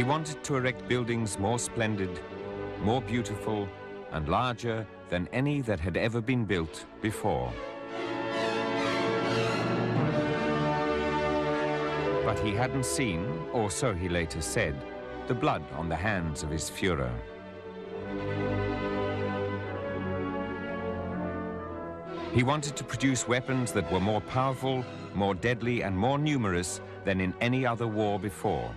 He wanted to erect buildings more splendid, more beautiful, and larger than any that had ever been built before. But he hadn't seen, or so he later said, the blood on the hands of his Führer. He wanted to produce weapons that were more powerful, more deadly, and more numerous than in any other war before.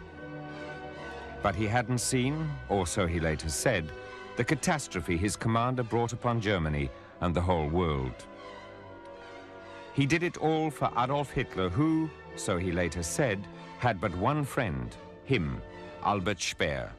But he hadn't seen, or so he later said, the catastrophe his commander brought upon Germany and the whole world. He did it all for Adolf Hitler, who, so he later said, had but one friend, him, Albert Speer.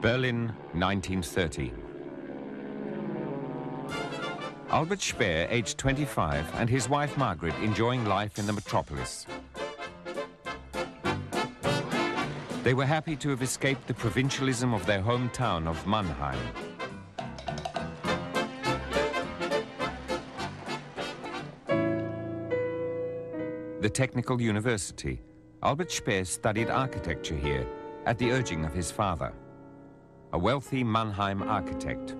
Berlin, 1930. Albert Speer, aged 25, and his wife Margaret enjoying life in the metropolis. They were happy to have escaped the provincialism of their hometown of Mannheim. The Technical University. Albert Speer studied architecture here at the urging of his father a wealthy Mannheim architect.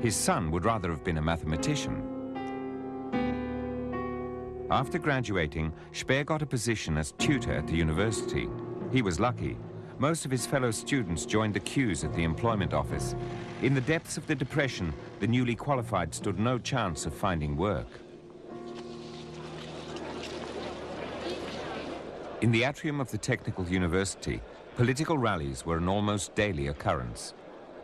His son would rather have been a mathematician. After graduating, Speer got a position as tutor at the university. He was lucky. Most of his fellow students joined the queues at the employment office. In the depths of the Depression, the newly qualified stood no chance of finding work. In the atrium of the Technical University, Political rallies were an almost daily occurrence.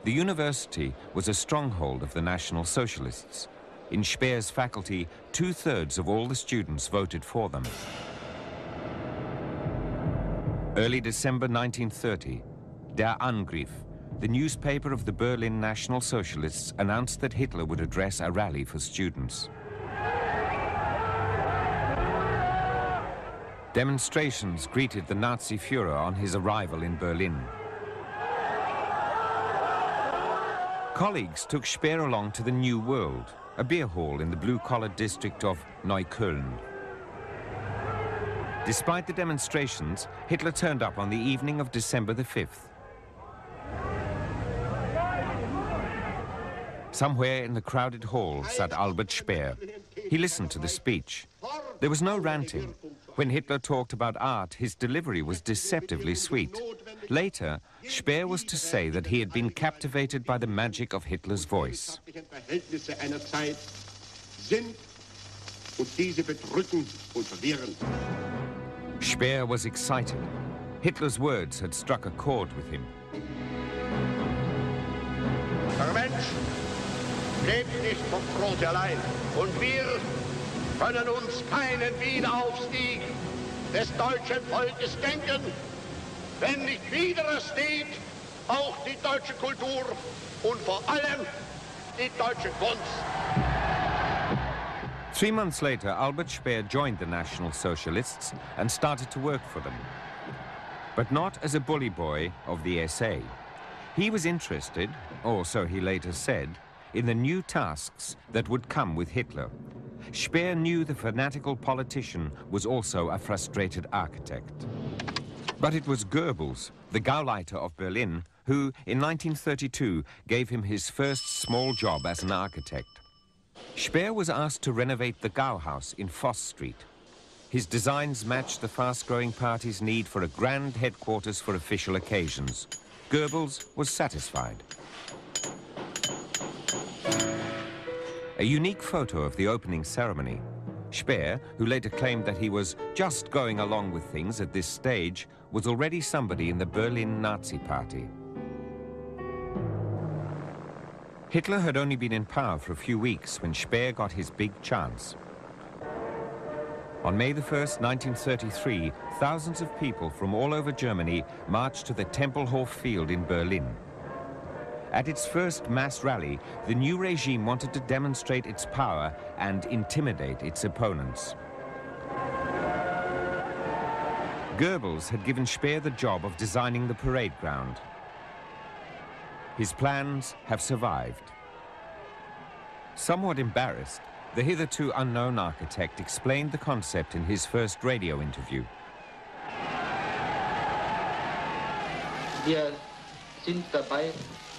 The university was a stronghold of the National Socialists. In Speer's faculty, two-thirds of all the students voted for them. Early December 1930, Der Angriff, the newspaper of the Berlin National Socialists, announced that Hitler would address a rally for students. Demonstrations greeted the Nazi Fuhrer on his arrival in Berlin. Colleagues took Speer along to the New World, a beer hall in the blue-collar district of Neukölln. Despite the demonstrations, Hitler turned up on the evening of December the 5th. Somewhere in the crowded hall sat Albert Speer. He listened to the speech. There was no ranting. When Hitler talked about art, his delivery was deceptively sweet. Later, Speer was to say that he had been captivated by the magic of Hitler's voice. Speer was excited. Hitler's words had struck a chord with him. Der Mensch lebt nicht vom Brot allein. Und wir können uns keinen Wiederaufstieg des deutschen Volkes denken, wenn nicht wieder steht auch die deutsche Kultur und vor allem die deutsche Kunst. Three months later, Albert Speer joined the National Socialists and started to work for them. But not as a bully boy of the SA. He was interested, or so he later said, in the new tasks that would come with Hitler. Speer knew the fanatical politician was also a frustrated architect. But it was Goebbels, the Gauleiter of Berlin, who, in 1932, gave him his first small job as an architect. Speer was asked to renovate the Gauhaus in Voss Street. His designs matched the fast-growing party's need for a grand headquarters for official occasions. Goebbels was satisfied. A unique photo of the opening ceremony. Speer, who later claimed that he was just going along with things at this stage, was already somebody in the Berlin Nazi Party. Hitler had only been in power for a few weeks when Speer got his big chance. On May 1, 1933, thousands of people from all over Germany marched to the Tempelhof field in Berlin. At its first mass rally, the new regime wanted to demonstrate its power and intimidate its opponents. Goebbels had given Speer the job of designing the parade ground. His plans have survived. Somewhat embarrassed, the hitherto unknown architect explained the concept in his first radio interview. Wir sind dabei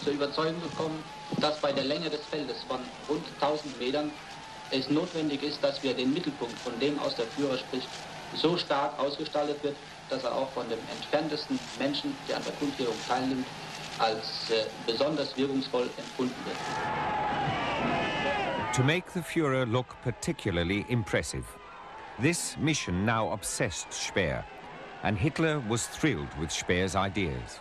zur Überzeugung gekommen, dass bei der Länge des Feldes von rund 1000 Metern es notwendig ist, dass wir den Mittelpunkt, von dem aus der Führer spricht, so stark ausgestaltet wird, dass er auch von dem entferntesten Menschen, der an der Kundgebung teilnimmt, als äh, besonders wirkungsvoll empfunden wird. To make the Führer look particularly impressive, this mission now obsessed Speer, and Hitler was thrilled with Speer's ideas.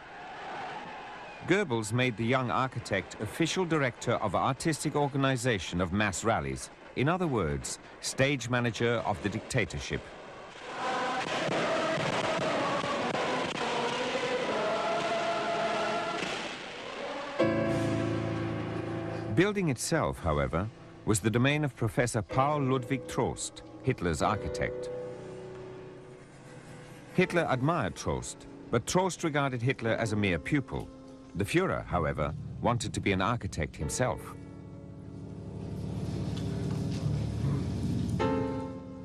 Goebbels made the young architect official director of artistic organization of mass rallies, in other words, stage manager of the dictatorship. building itself, however, was the domain of Professor Paul Ludwig Troost, Hitler's architect. Hitler admired Troost, but Troost regarded Hitler as a mere pupil. The Fuhrer, however, wanted to be an architect himself.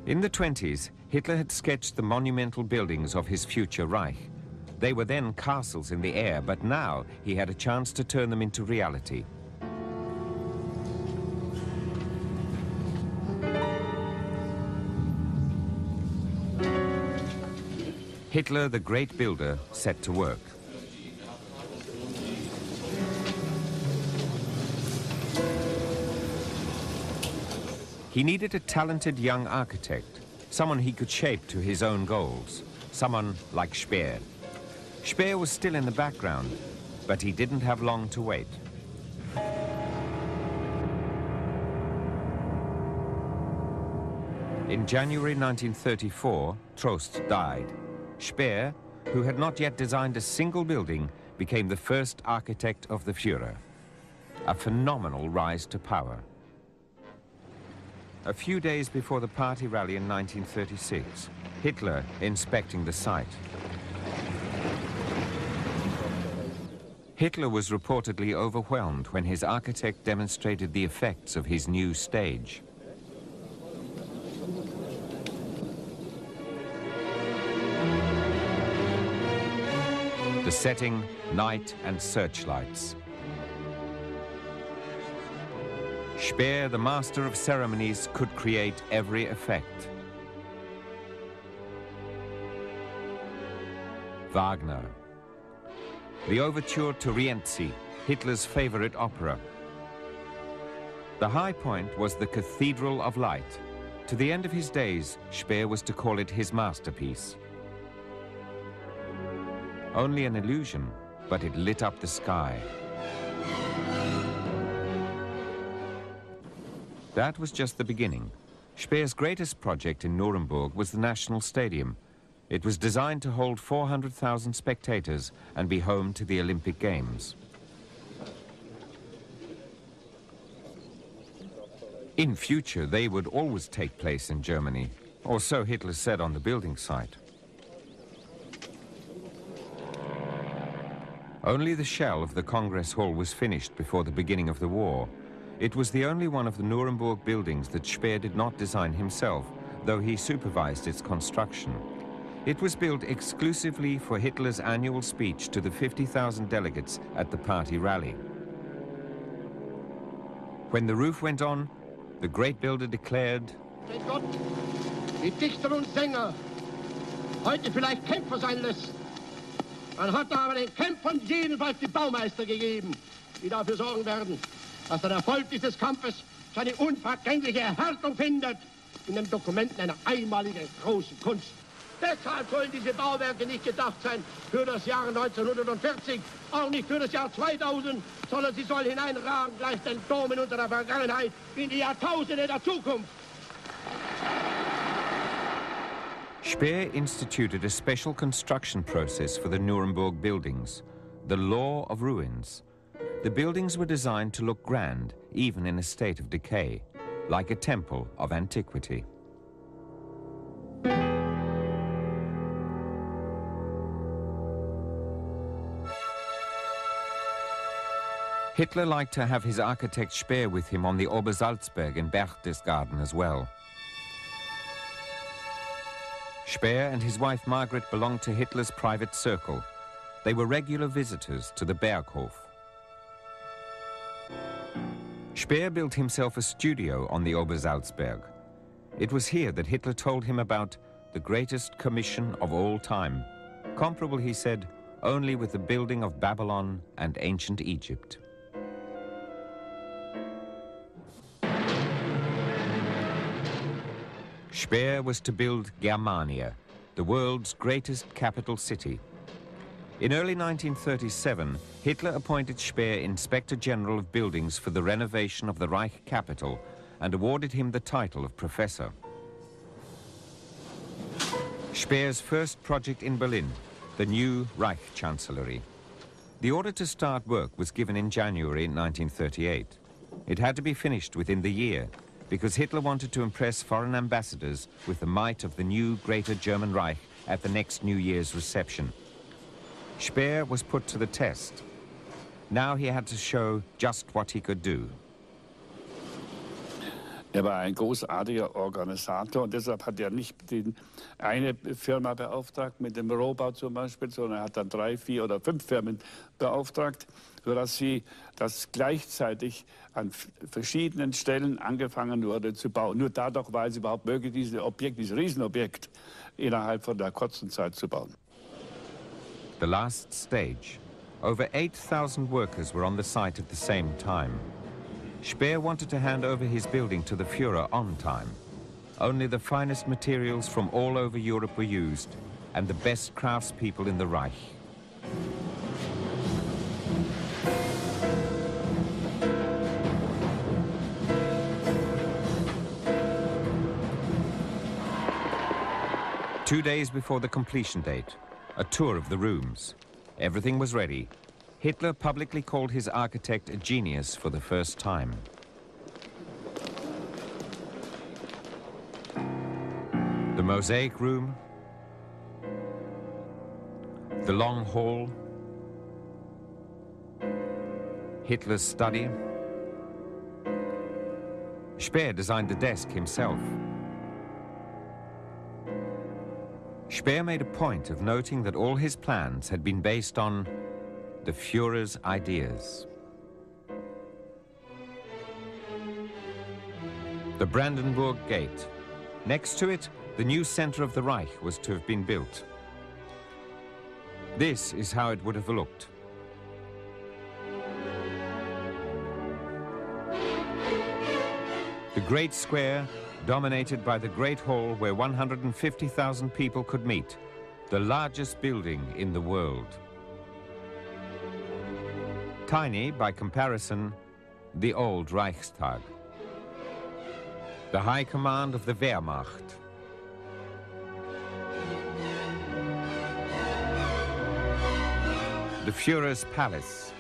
In the 20s, Hitler had sketched the monumental buildings of his future Reich. They were then castles in the air, but now he had a chance to turn them into reality. Hitler, the great builder, set to work. He needed a talented young architect, someone he could shape to his own goals, someone like Speer. Speer was still in the background, but he didn't have long to wait. In January 1934, Troost died. Speer, who had not yet designed a single building, became the first architect of the Führer. A phenomenal rise to power. A few days before the party rally in 1936, Hitler inspecting the site. Hitler was reportedly overwhelmed when his architect demonstrated the effects of his new stage. The setting, night and searchlights. Speer, the master of ceremonies, could create every effect. Wagner. The overture to Rienzi, Hitler's favorite opera. The high point was the Cathedral of Light. To the end of his days, Speer was to call it his masterpiece. Only an illusion, but it lit up the sky. That was just the beginning. Speer's greatest project in Nuremberg was the National Stadium. It was designed to hold 400,000 spectators and be home to the Olympic Games. In future, they would always take place in Germany, or so Hitler said on the building site. Only the shell of the Congress Hall was finished before the beginning of the war. It was the only one of the Nuremberg buildings that Speer did not design himself, though he supervised its construction. It was built exclusively for Hitler's annual speech to the 50,000 delegates at the party rally. When the roof went on, the great builder declared, Gott, die Dichter und Sänger heute vielleicht Kämpfer sein lässt, Man hat aber den Kämpfern jedenfalls die Baumeister gegeben, die dafür sorgen werden, dass der Erfolg dieses Kampfes seine unvergängliche Erhärtung findet in den Dokumenten einer einmaligen großen Kunst. Deshalb sollen diese Bauwerke nicht gedacht sein für das Jahr 1940, auch nicht für das Jahr 2000, sondern sie sollen hineinragen gleich den Domen unter der Vergangenheit in die Jahrtausende der Zukunft. Speer instituted a special construction process for the Nuremberg buildings, the law of ruins. The buildings were designed to look grand, even in a state of decay, like a temple of antiquity. Hitler liked to have his architect Speer with him on the Obersalzberg in Berchtesgaden as well. Speer and his wife Margaret belonged to Hitler's private circle. They were regular visitors to the Berghof. Speer built himself a studio on the Obersalzberg. It was here that Hitler told him about the greatest commission of all time, comparable, he said, only with the building of Babylon and ancient Egypt. Speer was to build Germania, the world's greatest capital city. In early 1937, Hitler appointed Speer Inspector General of Buildings for the renovation of the Reich capital and awarded him the title of professor. Speer's first project in Berlin, the new Reich Chancellery. The order to start work was given in January 1938. It had to be finished within the year because Hitler wanted to impress foreign ambassadors with the might of the new Greater German Reich at the next New Year's reception. Speer was put to the test. Now he had to show just what he could do. Er war ein großartiger Organisator und deshalb hat er nicht die eine Firma beauftragt mit dem Rohbau zum Beispiel, sondern er hat dann drei, vier oder fünf Firmen beauftragt, sodass sie das gleichzeitig an verschiedenen Stellen angefangen wurde zu bauen. Nur dadurch war es überhaupt möglich, dieses Objekt, dieses Riesenobjekt innerhalb von der kurzen Zeit zu bauen. The last stage. Over 8,000 workers were on the site at the same time. Speer wanted to hand over his building to the Fuhrer on time. Only the finest materials from all over Europe were used, and the best craftspeople in the Reich. Two days before the completion date, a tour of the rooms. Everything was ready, Hitler publicly called his architect a genius for the first time. The mosaic room, the long hall, Hitler's study. Speer designed the desk himself. Speer made a point of noting that all his plans had been based on the Fuhrer's ideas. The Brandenburg Gate. Next to it, the new center of the Reich was to have been built. This is how it would have looked. The Great Square, dominated by the Great Hall where 150,000 people could meet, the largest building in the world. Tiny, by comparison, the old Reichstag. The High Command of the Wehrmacht. The Führer's Palace,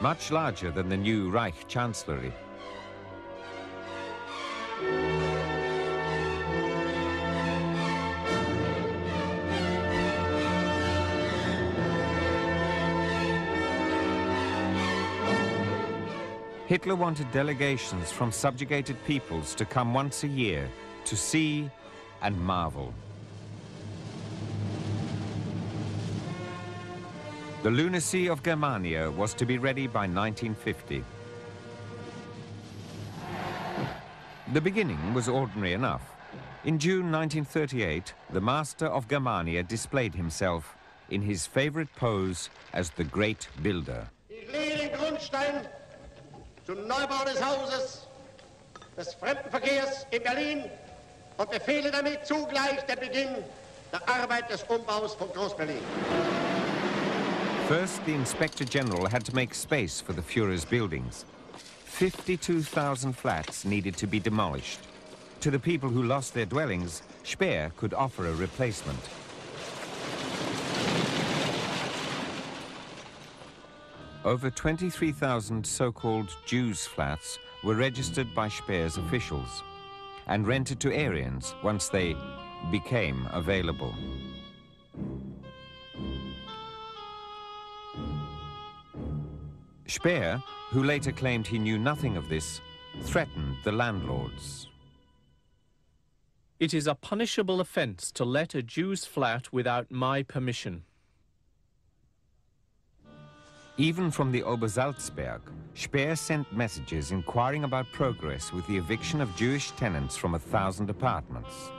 much larger than the new Reich Chancellery. Hitler wanted delegations from subjugated peoples to come once a year to see and marvel. The lunacy of Germania was to be ready by 1950. The beginning was ordinary enough. In June 1938, the master of Germania displayed himself in his favorite pose as the great builder. Des Fremdenverkehrs in Berlin und befehle damit zugleich Beginn der Arbeit des Umbaus von Groß-Berlin. First, the Inspector General had to make space for the Fuhrer's buildings. 52,000 flats needed to be demolished. To the people who lost their dwellings, Speer could offer a replacement. Over 23,000 so-called Jews flats were registered by Speer's officials and rented to Aryans once they became available. Speer, who later claimed he knew nothing of this, threatened the landlords. It is a punishable offence to let a Jew's flat without my permission. Even from the Obersalzberg, Speer sent messages inquiring about progress with the eviction of Jewish tenants from a thousand apartments.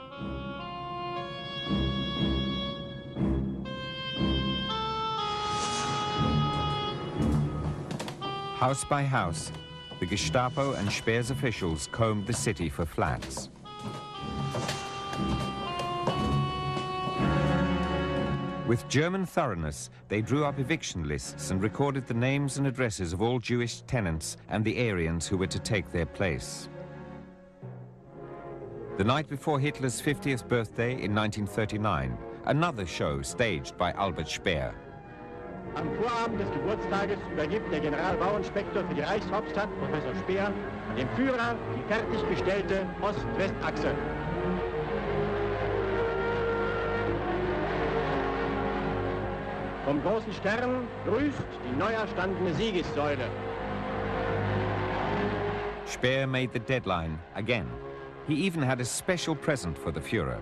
House by house, the Gestapo and Speer's officials combed the city for flats. With German thoroughness, they drew up eviction lists and recorded the names and addresses of all Jewish tenants and the Aryans who were to take their place. The night before Hitler's 50th birthday in 1939, another show staged by Albert Speer. Am Vorabend des Geburtstages übergibt der Generalbauinspektor für die Reichshauptstadt, Professor Speer, dem Führer die fertiggestellte Ost-West-Achse. Vom großen Stern grüßt die neu erstandene Siegessäule. Speer made the deadline again. He even had a special present for the Fuhrer.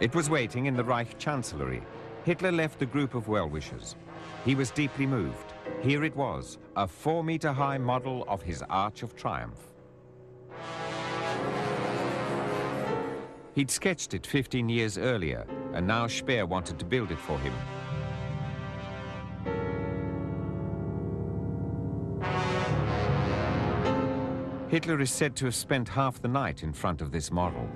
It was waiting in the Reich Chancellery. Hitler left a group of well-wishers. He was deeply moved. Here it was, a four-meter-high model of his Arch of Triumph. He'd sketched it 15 years earlier, and now Speer wanted to build it for him. Hitler is said to have spent half the night in front of this model.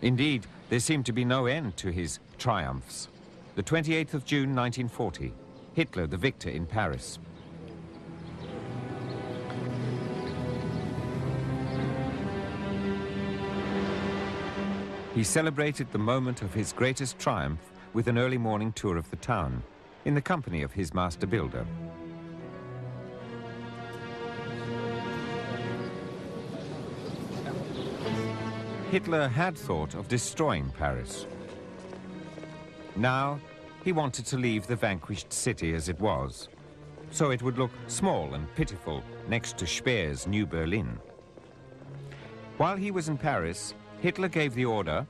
Indeed, there seemed to be no end to his triumphs. The 28th of June 1940, Hitler the victor in Paris. He celebrated the moment of his greatest triumph with an early morning tour of the town, in the company of his master builder. Hitler had thought of destroying Paris. Now, he wanted to leave the vanquished city as it was, so it would look small and pitiful next to Speer's New Berlin. While he was in Paris, Hitler gave the order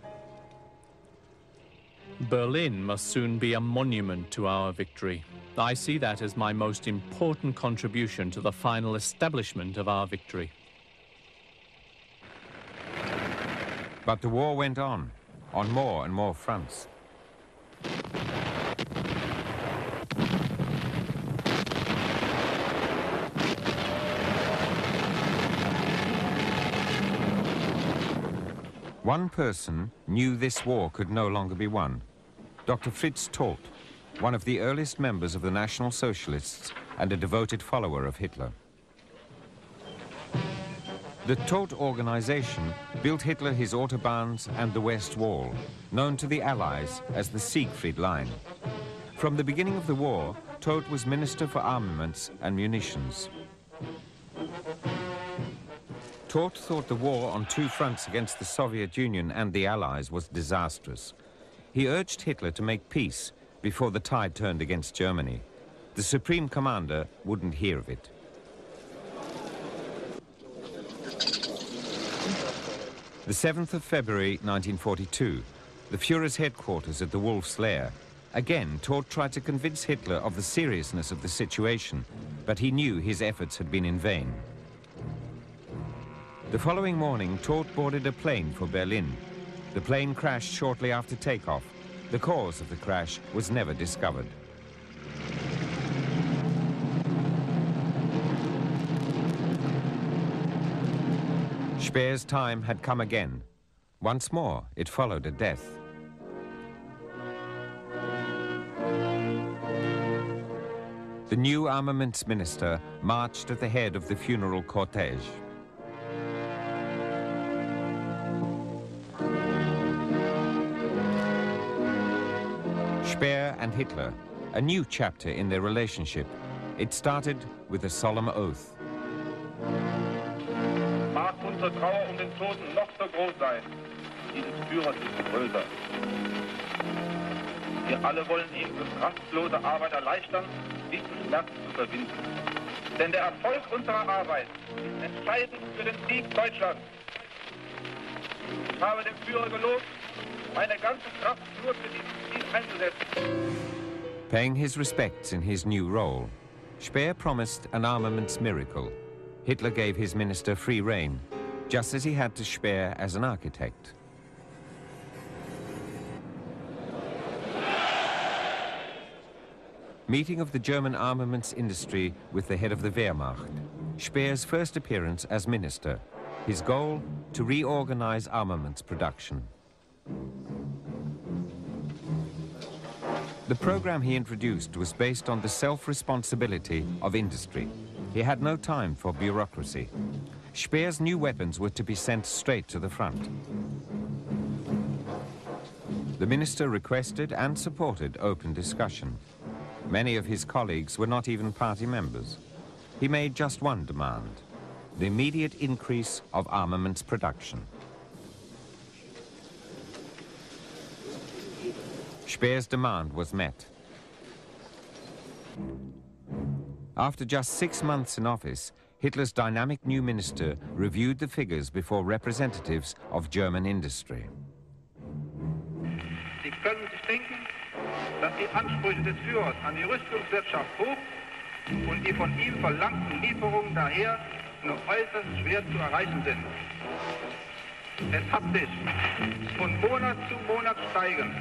Berlin must soon be a monument to our victory. I see that as my most important contribution to the final establishment of our victory. But the war went on, on more and more fronts. One person knew this war could no longer be won. Dr. Fritz Todt, one of the earliest members of the National Socialists and a devoted follower of Hitler. The Todt organization built Hitler his autobahns and the West Wall, known to the Allies as the Siegfried Line. From the beginning of the war, Todt was Minister for Armaments and Munitions. Todt thought the war on two fronts against the Soviet Union and the Allies was disastrous. He urged Hitler to make peace before the tide turned against Germany. The Supreme Commander wouldn't hear of it. The 7th of February 1942, the Fuhrer's headquarters at the Wolf's Lair. Again, Todt tried to convince Hitler of the seriousness of the situation, but he knew his efforts had been in vain. The following morning, Todt boarded a plane for Berlin. The plane crashed shortly after takeoff. The cause of the crash was never discovered. Speer's time had come again. Once more, it followed a death. the new armaments minister marched at the head of the funeral cortege. Speer and Hitler, a new chapter in their relationship. It started with a solemn oath. Mag unsere Trauer um den Toten noch so groß sein, dieses Führers ist größer. Wir alle wollen ihm für kraftlose Arbeit erleichtern, diesen Schmerz zu verbinden. Denn der Erfolg unserer Arbeit ist entscheidend für den Sieg Deutschlands. Habe Führer gelobt, meine ganze Kraft nur für Ziel einzusetzen. Paying his respects in his new role, Speer promised an armaments miracle. Hitler gave his minister free rein, just as he had to Speer as an architect. Meeting of the German armaments industry with the head of the Wehrmacht. Speer's first appearance as minister. His goal, to reorganize armaments production. The program he introduced was based on the self-responsibility of industry. He had no time for bureaucracy. Speer's new weapons were to be sent straight to the front. The minister requested and supported open discussion. Many of his colleagues were not even party members. He made just one demand, the immediate increase of armaments production. Speer's demand was met. After just six months in office, Hitler's dynamic new minister reviewed the figures before representatives of German industry. Sie können sich denken, dass die Ansprüche des Führers an die Rüstungswirtschaft hoch und die von ihm verlangten Lieferungen daher nur äußerst schwer zu erreichen sind. Es hat sich von Monat zu Monat steigend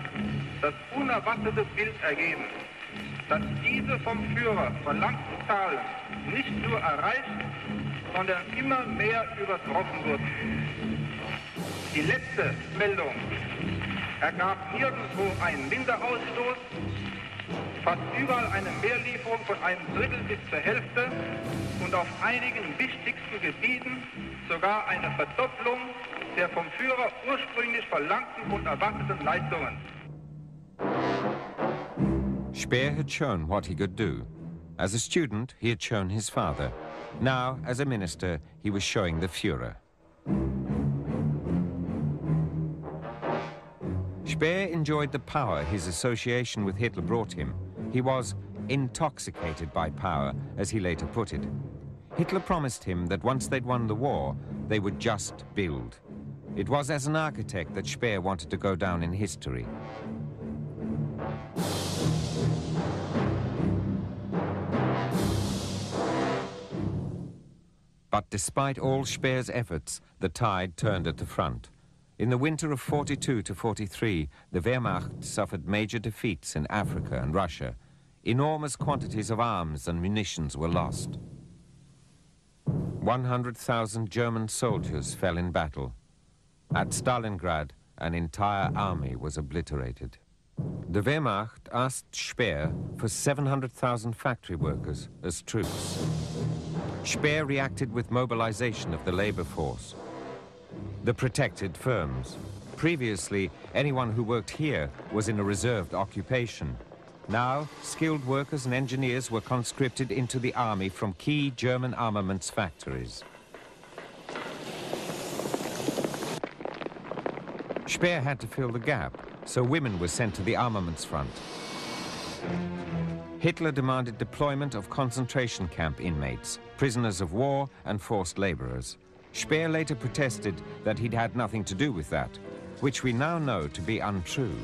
das unerwartete Bild ergeben, dass diese vom Führer verlangten Zahlen nicht nur erreicht, sondern immer mehr übertroffen wurden. Die letzte Meldung ergab nirgendwo einen Minderausstoß, fast überall eine Mehrlieferung von einem Drittel bis zur Hälfte und auf einigen wichtigsten Gebieten sogar eine Verdopplung der vom Führer ursprünglich verlangten und erwarteten Leistungen. Speer had shown what he could do. As a student, he had shown his father. Now, as a minister, he was showing the Führer. Speer enjoyed the power his association with Hitler brought him. He was intoxicated by power, as he later put it. Hitler promised him that once they'd won the war, they would just build. It was as an architect that Speer wanted to go down in history. But despite all Speer's efforts, the tide turned at the front. In the winter of 42 to 43, the Wehrmacht suffered major defeats in Africa and Russia. Enormous quantities of arms and munitions were lost. 100,000 German soldiers fell in battle. At Stalingrad, an entire army was obliterated. The Wehrmacht asked Speer for 700,000 factory workers as troops. Speer reacted with mobilization of the labor force. The protected firms. Previously, anyone who worked here was in a reserved occupation. Now, skilled workers and engineers were conscripted into the army from key German armaments factories. Speer had to fill the gap, so women were sent to the armaments front. Hitler demanded deployment of concentration camp inmates, prisoners of war and forced laborers. Speer later protested that he'd had nothing to do with that, which we now know to be untrue.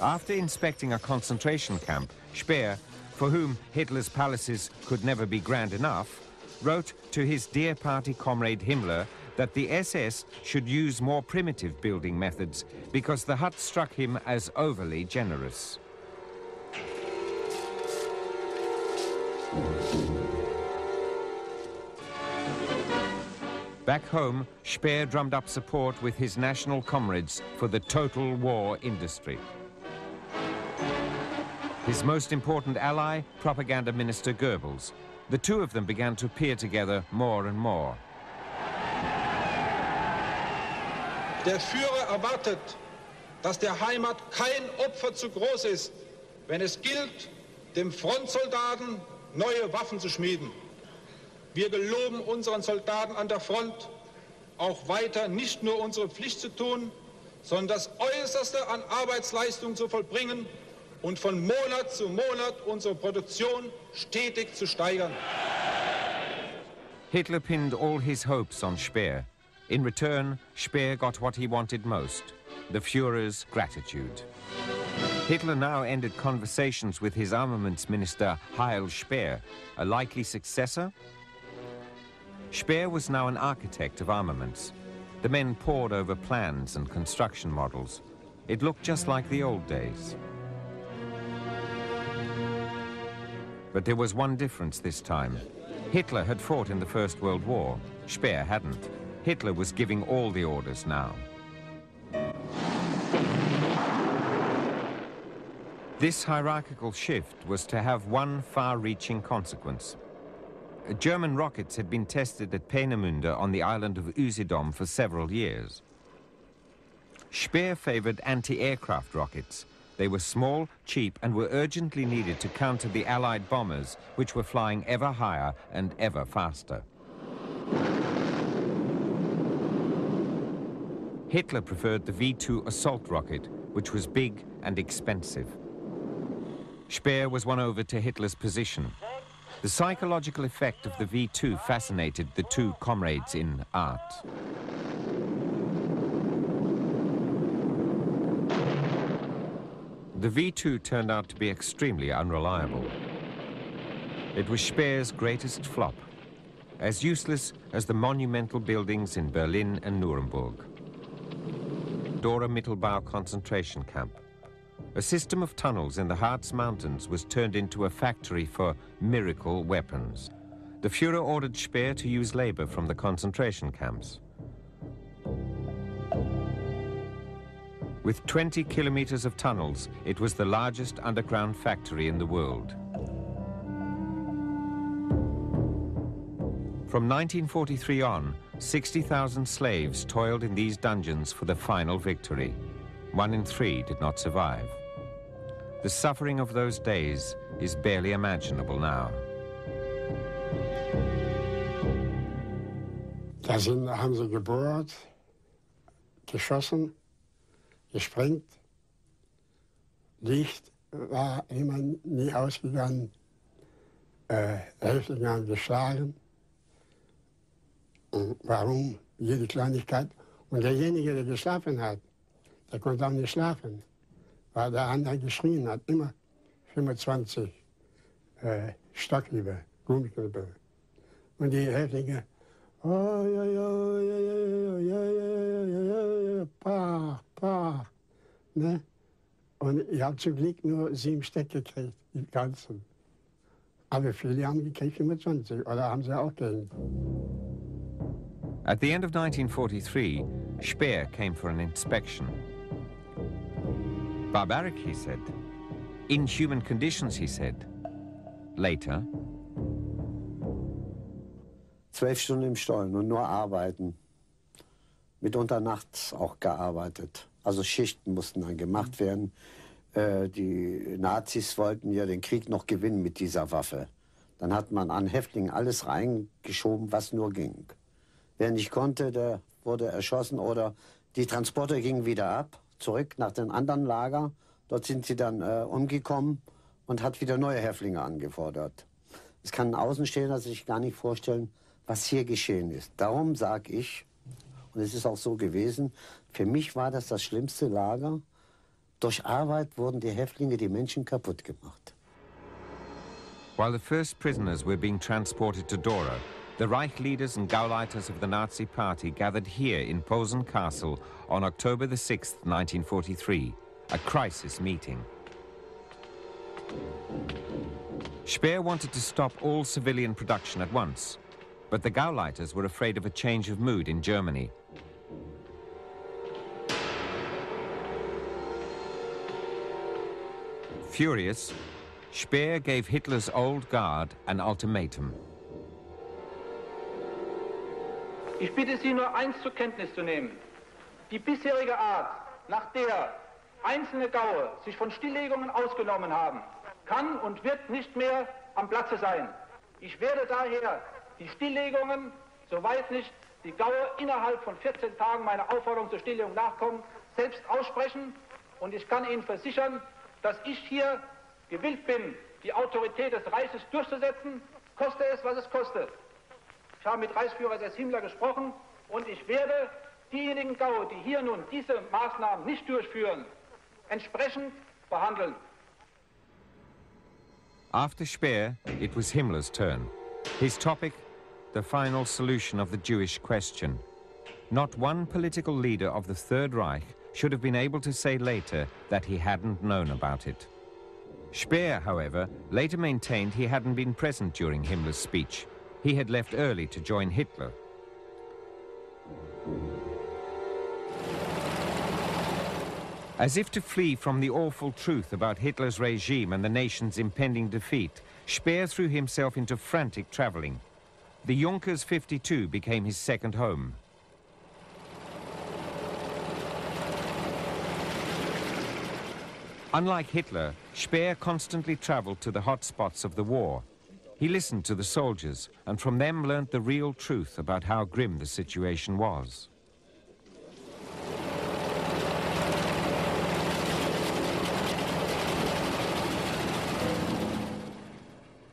After inspecting a concentration camp, Speer, for whom Hitler's palaces could never be grand enough, wrote to his dear party comrade Himmler that the SS should use more primitive building methods because the hut struck him as overly generous. Back home, Speer drummed up support with his national comrades for the total war industry. His most important ally, propaganda minister Goebbels. The two of them began to appear together more and more. Der Führer erwartet, dass der Heimat kein Opfer zu groß ist, wenn es gilt, dem Frontsoldaten neue Waffen zu schmieden. Wir geloben unseren Soldaten an der Front, auch weiter nicht nur unsere Pflicht zu tun, sondern das Äußerste an Arbeitsleistung zu vollbringen und von Monat zu Monat unsere Produktion stetig zu steigern. Hitler pinned all his hopes on Speer. In return, Speer got what he wanted most, the Führer's gratitude. Hitler now ended conversations with his armaments minister Heil Speer, a likely successor. Speer was now an architect of armaments. The men pored over plans and construction models. It looked just like the old days. But there was one difference this time. Hitler had fought in the First World War. Speer hadn't. Hitler was giving all the orders now. This hierarchical shift was to have one far-reaching consequence. German rockets had been tested at Peenemünde on the island of Usedom for several years. Speer favored anti-aircraft rockets, they were small, cheap, and were urgently needed to counter the Allied bombers, which were flying ever higher and ever faster. Hitler preferred the V-2 assault rocket, which was big and expensive. Speer was won over to Hitler's position. The psychological effect of the V-2 fascinated the two comrades in art. The V-2 turned out to be extremely unreliable. It was Speer's greatest flop, as useless as the monumental buildings in Berlin and Nuremberg. Dora Mittelbau concentration camp. A system of tunnels in the Harz Mountains was turned into a factory for miracle weapons. The Fuhrer ordered Speer to use labor from the concentration camps. With 20 kilometers of tunnels, it was the largest underground factory in the world. From 1943 on, 60,000 slaves toiled in these dungeons for the final victory. One in three did not survive. The suffering of those days is barely imaginable now. Da sind, haben sie gebohrt, geschossen, gesprengt. Licht war immer nie ausgegangen. Äh, Häftlinge haben geschlagen. Und warum? Jede Kleinigkeit. Und derjenige, der geschlafen hat, der konnte auch nicht schlafen, weil der andere geschrien hat, immer 25 äh, Stockhiebe, Gummiknüppel. Und die Häftlinge, oh, ja, ja, ja, ja, ja, ja, ja, ja, ja, pa, pa. Ne? Und ich habe zum Glück nur sieben Stück gekriegt, die ganzen. Aber viele haben gekriegt 25 oder haben sie auch gehen. At the end of 1943, Speer came for an inspection. Barbaric, he said. Inhuman conditions, he said. Later. Zwölf Stunden im Stollen und nur arbeiten. Mitunter nachts auch gearbeitet. Also Schichten mussten dann gemacht werden. Äh, die Nazis wollten ja den Krieg noch gewinnen mit dieser Waffe. Dann hat man an Häftlingen alles reingeschoben, was nur ging. Wer nicht konnte, der wurde erschossen oder die Transporte gingen wieder ab, zurück nach den anderen Lager. Dort sind sie dann äh, umgekommen und hat wieder neue Häftlinge angefordert. Es kann ein Außenstehender sich gar nicht vorstellen, was hier geschehen ist. Darum sage ich, und es ist auch so gewesen, für mich war das das schlimmste Lager. Durch Arbeit wurden die Häftlinge, die Menschen kaputt gemacht. While the first prisoners were being transported to Dora, the Reich leaders and Gauleiters of the Nazi Party gathered here in Posen Castle on October the 6th, 1943, a crisis meeting. Speer wanted to stop all civilian production at once, but the Gauleiters were afraid of a change of mood in Germany. Furious, Speer gave Hitler's old guard an ultimatum. Ich bitte Sie nur eins zur Kenntnis zu nehmen. Die bisherige Art, nach der einzelne Gaue sich von Stilllegungen ausgenommen haben, kann und wird nicht mehr am Platze sein. Ich werde daher die Stilllegungen, soweit nicht die Gaue innerhalb von 14 Tagen meiner Aufforderung zur Stilllegung nachkommen, selbst aussprechen. Und ich kann Ihnen versichern, dass ich hier gewillt bin, die Autorität des Reiches durchzusetzen, koste es, was es kostet. Ich habe mit Reichsführer Himmler gesprochen und ich werde diejenigen Gaue, die hier nun diese Maßnahmen nicht durchführen, entsprechend behandeln. After Speer, it was Himmler's turn. His topic, the final solution of the Jewish question. Not one political leader of the Third Reich should have been able to say later that he hadn't known about it. Speer, however, later maintained he hadn't been present during Himmler's speech. He had left early to join Hitler. As if to flee from the awful truth about Hitler's regime and the nation's impending defeat, Speer threw himself into frantic traveling. The Junkers 52 became his second home. Unlike Hitler, Speer constantly traveled to the hot spots of the war. He listened to the soldiers and from them learnt the real truth about how grim the situation was.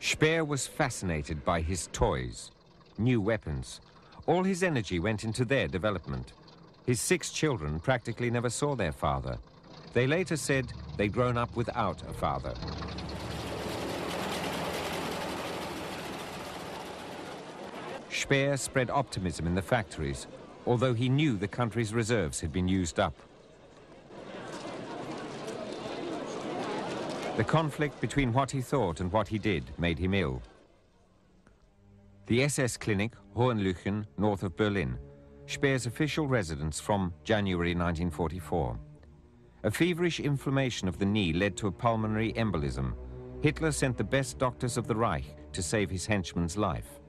Speer was fascinated by his toys, new weapons. All his energy went into their development. His six children practically never saw their father. They later said they'd grown up without a father. Speer spread optimism in the factories, although he knew the country's reserves had been used up. The conflict between what he thought and what he did made him ill. The SS clinic, Hohenlychen, north of Berlin, Speer's official residence from January 1944. A feverish inflammation of the knee led to a pulmonary embolism. Hitler sent the best doctors of the Reich to save his henchman's life.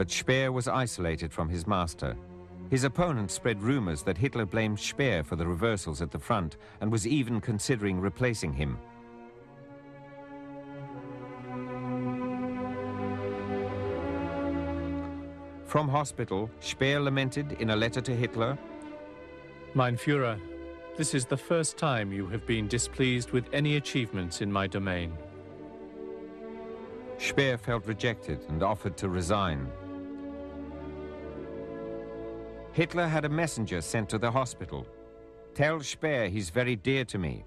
But Speer was isolated from his master. His opponents spread rumors that Hitler blamed Speer for the reversals at the front and was even considering replacing him. From hospital, Speer lamented in a letter to Hitler, Mein Führer, this is the first time you have been displeased with any achievements in my domain. Speer felt rejected and offered to resign. Hitler had a messenger sent to the hospital. Tell Speer he's very dear to me.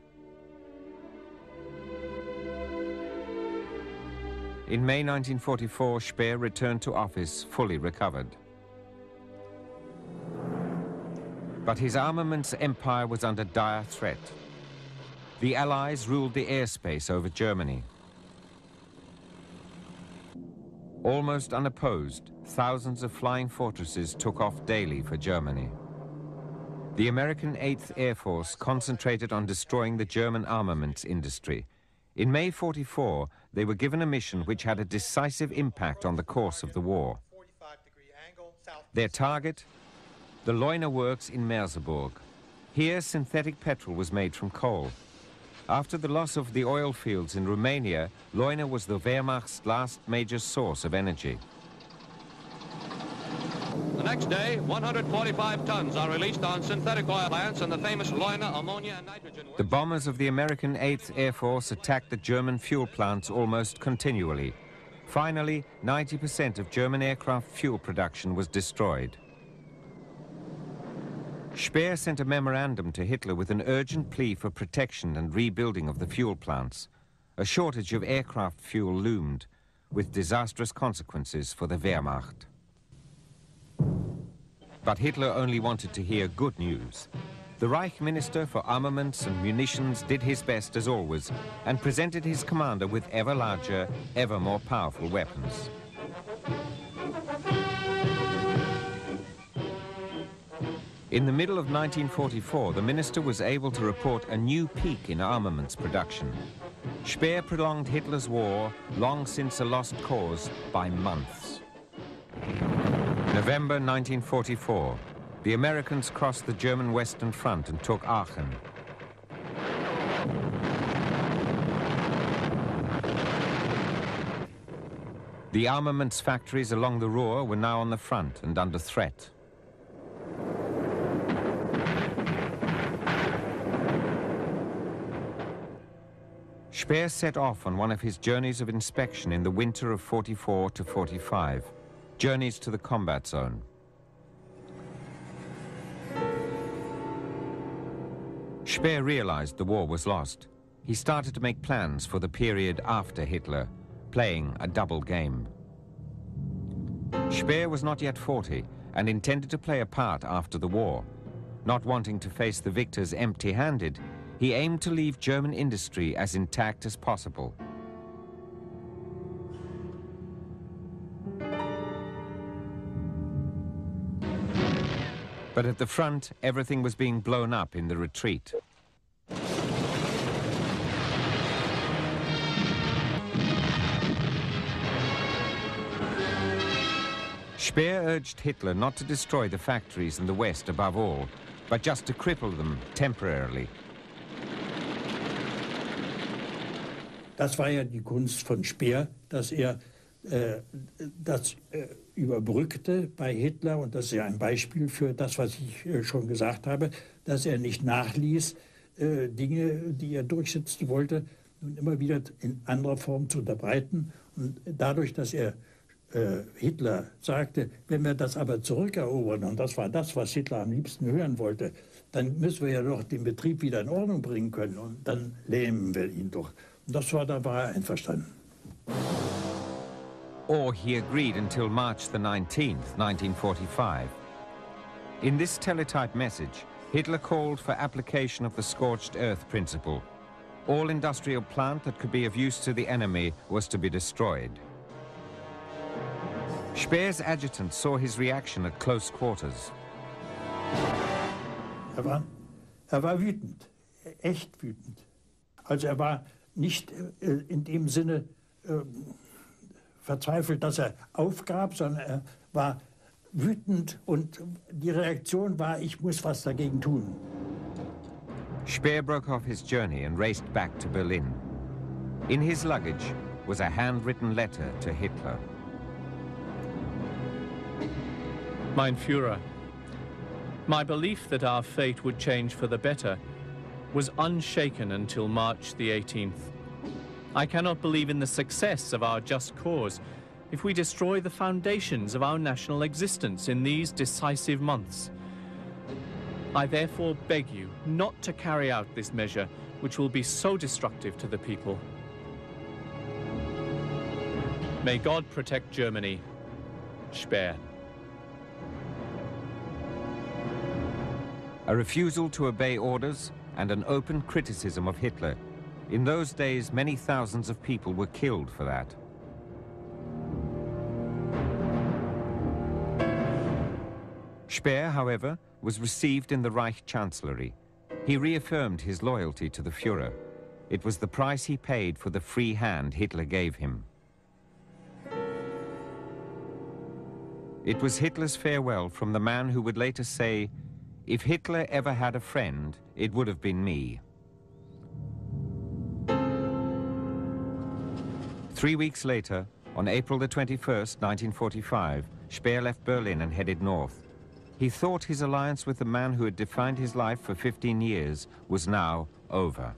In May 1944, Speer returned to office fully recovered. But his armaments empire was under dire threat. The Allies ruled the airspace over Germany. Almost unopposed, thousands of flying fortresses took off daily for Germany. The American 8th Air Force concentrated on destroying the German armaments industry. In May 44, they were given a mission which had a decisive impact on the course of the war. Their target? The Leuna Works in Merseburg. Here, synthetic petrol was made from coal. After the loss of the oil fields in Romania, Leuna was the Wehrmacht's last major source of energy. The next day, 145 tons are released on synthetic oil plants and the famous Leuna ammonia and nitrogen. The bombers of the American 8th Air Force attacked the German fuel plants almost continually. Finally, 90% of German aircraft fuel production was destroyed. Speer sent a memorandum to Hitler with an urgent plea for protection and rebuilding of the fuel plants. A shortage of aircraft fuel loomed, with disastrous consequences for the Wehrmacht. But Hitler only wanted to hear good news. The Reich Minister for Armaments and Munitions did his best as always and presented his commander with ever larger, ever more powerful weapons. In the middle of 1944, the minister was able to report a new peak in armaments production. Speer prolonged Hitler's war, long since a lost cause, by months. November 1944. The Americans crossed the German Western Front and took Aachen. The armaments factories along the Ruhr were now on the front and under threat. Speer set off on one of his journeys of inspection in the winter of 44 to 45, journeys to the combat zone. Speer realized the war was lost. He started to make plans for the period after Hitler, playing a double game. Speer was not yet 40 and intended to play a part after the war. Not wanting to face the victors empty-handed, he aimed to leave German industry as intact as possible. But at the front, everything was being blown up in the retreat. Speer urged Hitler not to destroy the factories in the West above all, but just to cripple them temporarily. Das war ja die Kunst von Speer, dass er äh, das äh, überbrückte bei Hitler. Und das ist ja ein Beispiel für das, was ich äh, schon gesagt habe, dass er nicht nachließ, äh, Dinge, die er durchsetzen wollte, nun immer wieder in anderer Form zu unterbreiten. Und dadurch, dass er äh, Hitler sagte, wenn wir das aber zurückerobern, und das war das, was Hitler am liebsten hören wollte, dann müssen wir ja doch den Betrieb wieder in Ordnung bringen können. Und dann lähmen wir ihn doch. Das war, da war er einverstanden. Or he agreed until March the 19th, 1945. In this teletype message, Hitler called for application of the scorched earth principle. All industrial plant that could be of use to the enemy was to be destroyed. Speer's adjutant saw his reaction at close quarters. Er war, er war wütend, echt wütend. Also er war nicht äh, in dem Sinne äh, verzweifelt, dass er aufgab, sondern er war wütend und die Reaktion war, ich muss was dagegen tun. Speer broke off his journey and raced back to Berlin. In his luggage was a handwritten letter to Hitler. Mein Führer, my belief that our fate would change for the better was unshaken until March the 18th. I cannot believe in the success of our just cause if we destroy the foundations of our national existence in these decisive months. I therefore beg you not to carry out this measure which will be so destructive to the people. May God protect Germany. Speer. A refusal to obey orders and an open criticism of Hitler. In those days, many thousands of people were killed for that. Speer, however, was received in the Reich Chancellery. He reaffirmed his loyalty to the Fuhrer. It was the price he paid for the free hand Hitler gave him. It was Hitler's farewell from the man who would later say, if Hitler ever had a friend, it would have been me. Three weeks later, on April the 21st, 1945, Speer left Berlin and headed north. He thought his alliance with the man who had defined his life for 15 years was now over.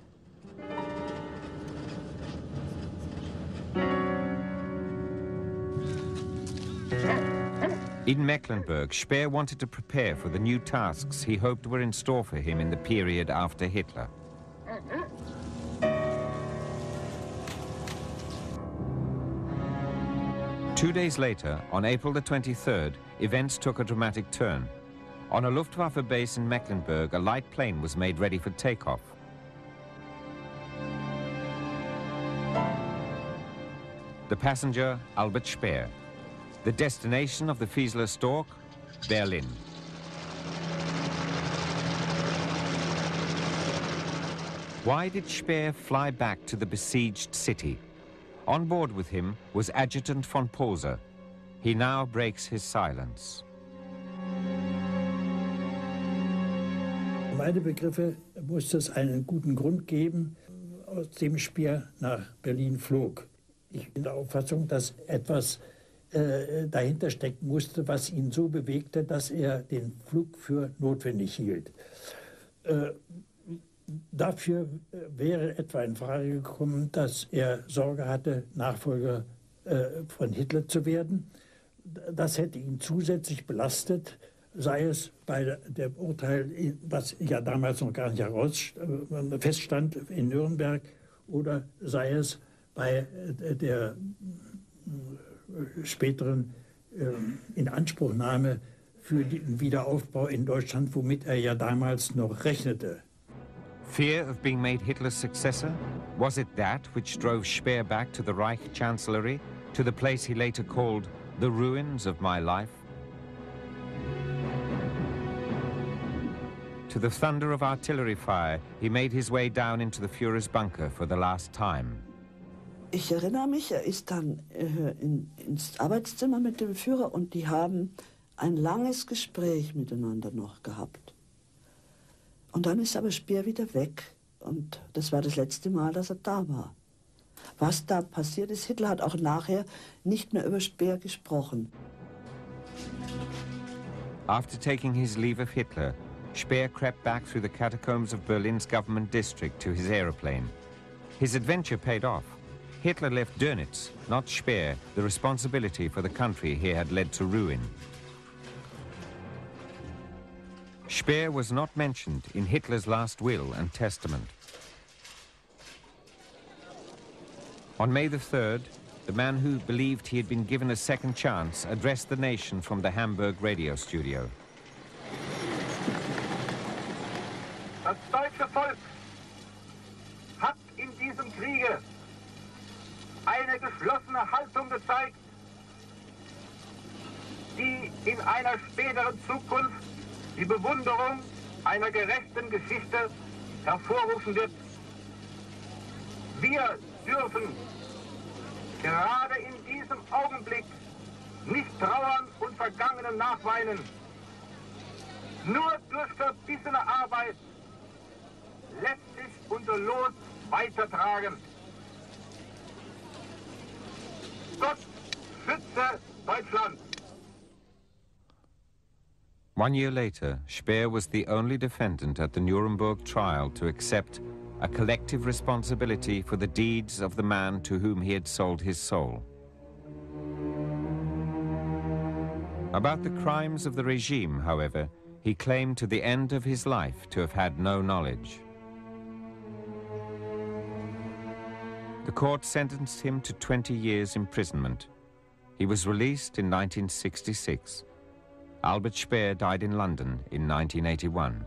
In Mecklenburg, Speer wanted to prepare for the new tasks he hoped were in store for him in the period after Hitler. Two days later, on April the 23rd, events took a dramatic turn. On a Luftwaffe base in Mecklenburg, a light plane was made ready for takeoff. The passenger, Albert Speer. The destination of the Fieseler stork, Berlin. Why did Speer fly back to the besieged city? On board with him was Adjutant von Poser. He now breaks his silence. Meine Begriffe muss es einen guten Grund geben, aus dem Speer nach Berlin flog. Ich bin der Auffassung, dass etwas äh, dahinter stecken musste, was ihn so bewegte, dass er den Flug für notwendig hielt. Äh, dafür äh, wäre etwa in Frage gekommen, dass er Sorge hatte, Nachfolger von Hitler zu werden. Das hätte ihn zusätzlich belastet, sei es bei dem Urteil, was ja damals noch gar nicht heraus feststand in Nürnberg, oder sei es bei der späteren Inanspruchnahme für den Wiederaufbau in Deutschland, womit er ja damals noch rechnete. Fear of being made Hitler's successor? Was it that which drove Speer back to the Reich Chancellery, to the place he later called the ruins of my life? To the thunder of artillery fire, he made his way down into the Führer's bunker for the last time. Ich erinnere mich, er ist dann äh, in, ins Arbeitszimmer mit dem Führer und die haben ein langes Gespräch miteinander noch gehabt. Und dann ist aber Speer wieder weg. Und das war das letzte Mal, dass er da war. Was da passiert ist, Hitler hat auch nachher nicht mehr über Speer gesprochen. After taking his leave of Hitler, Speer crept back through the catacombs of Berlin's government district to his aeroplane. His adventure paid off. Hitler left Dönitz, not Speer, the responsibility for the country he had led to ruin. Speer was not mentioned in Hitler's last will and testament. On May the 3rd, the man who believed he had been given a second chance addressed the nation from the Hamburg radio studio. Das deutsche Volk hat in diesem Kriege eine geschlossene Haltung gezeigt, die in einer späteren Zukunft die Bewunderung einer gerechten Geschichte hervorrufen wird. Wir dürfen gerade in diesem Augenblick nicht trauern und Vergangenen nachweinen. Nur durch verbissene Arbeit lässt sich unser Los weitertragen. One year later, Speer was the only defendant at the Nuremberg trial to accept a collective responsibility for the deeds of the man to whom he had sold his soul. About the crimes of the regime, however, he claimed to the end of his life to have had no knowledge. The court sentenced him to 20 years imprisonment. He was released in 1966. Albert Speer died in London in 1981.